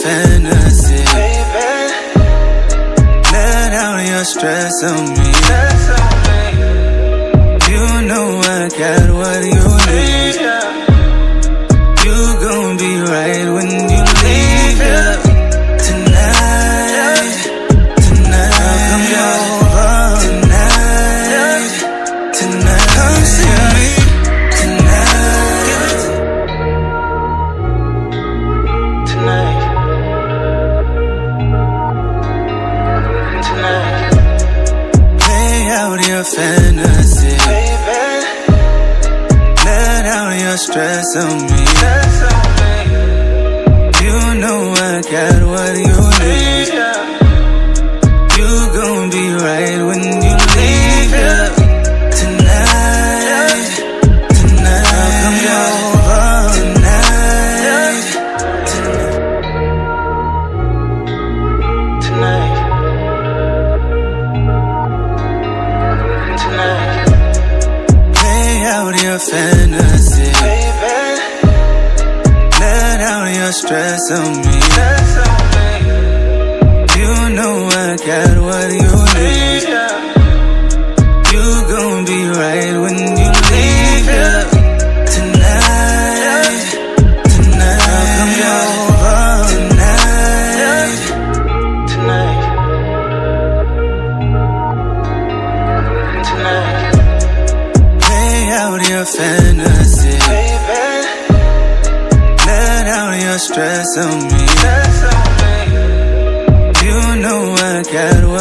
fantasy. Let out your stress on me. You know I got what you stress on me. You know I got what you need. You gon' be right when you leave. Yeah. Tonight, tonight, stress on me. You know I got what you need. You gon' be right when you leave. Yeah. Tonight, tonight, over. Tonight, tonight. Play out your fantasy. stress on me. You know I got